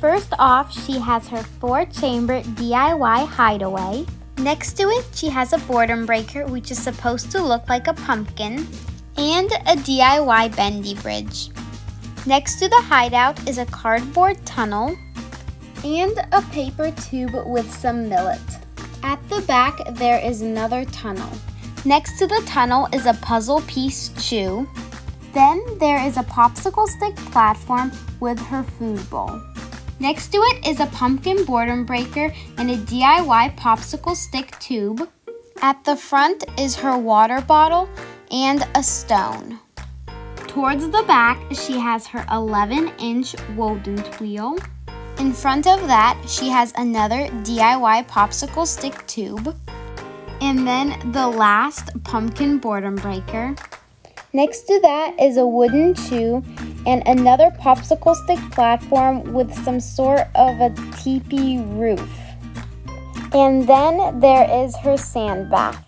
First off, she has her four chamber DIY hideaway. Next to it, she has a boredom breaker, which is supposed to look like a pumpkin, and a DIY bendy bridge. Next to the hideout is a cardboard tunnel and a paper tube with some millet. At the back, there is another tunnel. Next to the tunnel is a puzzle piece chew. Then there is a popsicle stick platform with her food bowl. Next to it is a pumpkin boredom breaker and a DIY popsicle stick tube. At the front is her water bottle and a stone. Towards the back, she has her 11 inch Wodent wheel. In front of that, she has another DIY popsicle stick tube. And then the last pumpkin boredom breaker. Next to that is a wooden chew and another popsicle stick platform with some sort of a teepee roof. And then there is her sand bath.